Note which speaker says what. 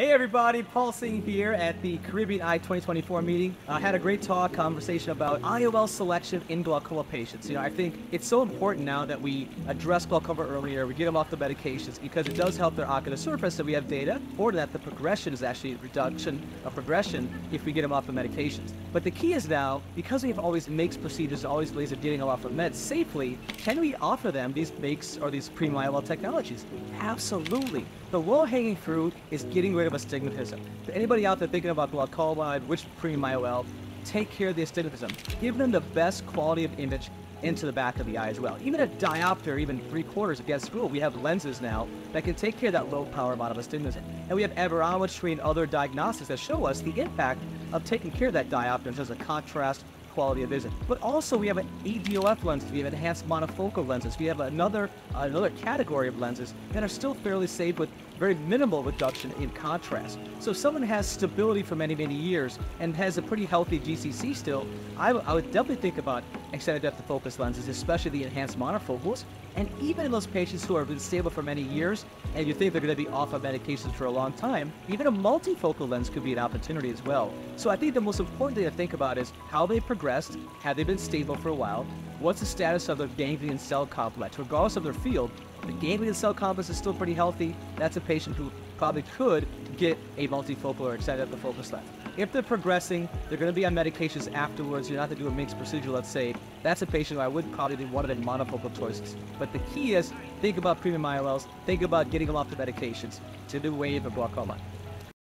Speaker 1: Hey everybody, Paul Singh here at the Caribbean Eye 2024 meeting. I had a great talk, conversation about IOL selection in glaucoma patients. You know, I think it's so important now that we address glaucoma earlier, we get them off the medications because it does help their ocular surface and we have data for that the progression is actually reduction of progression if we get them off the medications. But the key is now, because we have always MIGS procedures, always ways of getting them off of meds safely, can we offer them these MIGS or these pre-IOL technologies? Absolutely. The low-hanging fruit is getting rid of astigmatism. Anybody out there thinking about glaucoma which pre-IOL, take care of the astigmatism. Give them the best quality of image into the back of the eye as well. Even a diopter, even three quarters against rule, we have lenses now that can take care of that low power amount of astigmatism. And we have aberrometry and other diagnostics that show us the impact of taking care of that diopter in terms of contrast, quality of vision. But also we have an EDOF lens, we have enhanced monofocal lenses, we have another uh, another category of lenses that are still fairly safe with very minimal reduction in contrast. So if someone has stability for many, many years and has a pretty healthy GCC still, I, would definitely think about extended depth of focus lenses, especially the enhanced monofocals. And even in those patients who have been stable for many years and you think they're going to be off of medications for a long time, even a multifocal lens could be an opportunity as well. So I think the most important thing to think about is how they progressed, have they been stable for a while, what's the status of their ganglion cell complex, regardless of their field, the ganglion cell complex is still pretty healthy. That's a patient who probably could get a multifocal or extended depth of focus lens. If they're progressing, they're going to be on medications afterwards. You're not going to do a MIGS procedure, let's say. That's a patient who I would probably do one of the monofocal choices. But the key is think about premium IOLs, think about getting them off the medications to the wave of glaucoma.